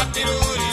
Matiruri.